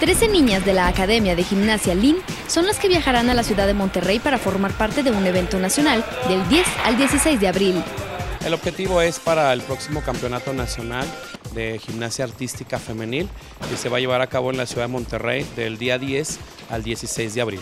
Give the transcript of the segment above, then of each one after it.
13 niñas de la Academia de Gimnasia LIN son las que viajarán a la ciudad de Monterrey para formar parte de un evento nacional del 10 al 16 de abril. El objetivo es para el próximo Campeonato Nacional de Gimnasia Artística Femenil que se va a llevar a cabo en la ciudad de Monterrey del día 10 al 16 de abril.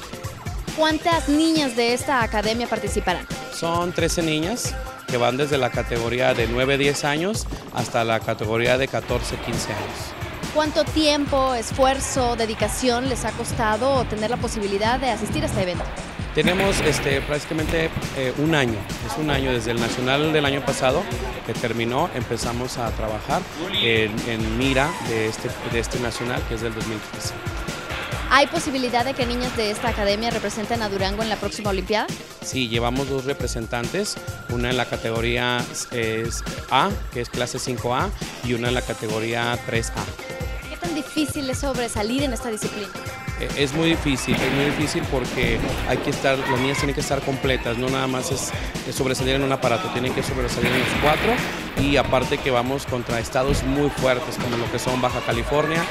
¿Cuántas niñas de esta academia participarán? Son 13 niñas que van desde la categoría de 9-10 años hasta la categoría de 14-15 años. ¿Cuánto tiempo, esfuerzo, dedicación les ha costado tener la posibilidad de asistir a este evento? Tenemos este, prácticamente eh, un año, es un año desde el nacional del año pasado que terminó, empezamos a trabajar en, mira de este, de este nacional que es del 2015. ¿Hay posibilidad de que niños de esta academia representen a Durango en la próxima Olimpiada? Sí, llevamos dos representantes, una en la categoría es A, que es clase 5A, y una en la categoría 3A difícil es sobresalir en esta disciplina? Eh, es muy difícil, es muy difícil porque hay que estar, las niñas tienen que estar completas, no nada más es, sobresalir en un aparato, tienen que sobresalir en los cuatro y aparte que vamos contra estados muy fuertes como lo que son Baja California,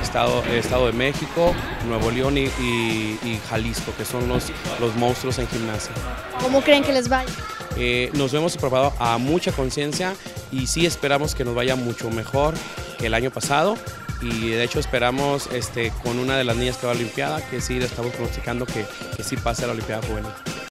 Estado, Estado de México, Nuevo León y, Jalisco, que son los, los monstruos en gimnasia. ¿Cómo creen que les vaya? Eh, nos hemos preparado a mucha conciencia y sí esperamos que nos vaya mucho mejor que el año pasado y de hecho esperamos este, con una de las niñas que va a la Olimpiada que sí le estamos pronosticando que, que sí pase a la Olimpiada Juvenil.